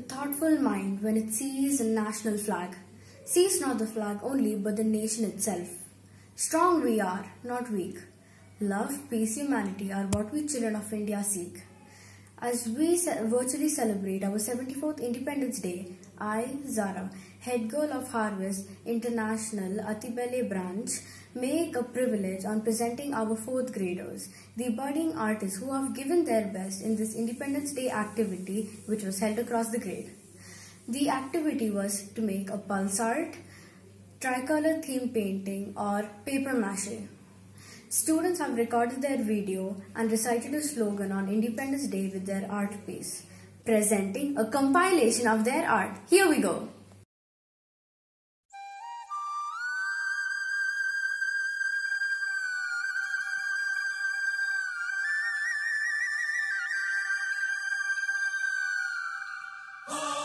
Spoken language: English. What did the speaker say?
A thoughtful mind, when it sees a national flag, sees not the flag only but the nation itself. Strong we are, not weak. Love, peace, humanity are what we children of India seek. As we virtually celebrate our 74th Independence Day, I, Zara, head girl of Harvest International Attibele branch, make a privilege on presenting our fourth graders, the budding artists who have given their best in this Independence Day activity which was held across the grade. The activity was to make a pulse art, tricolor theme painting or paper mache. Students have recorded their video and recited a slogan on Independence Day with their art piece, presenting a compilation of their art. Here we go. Oh!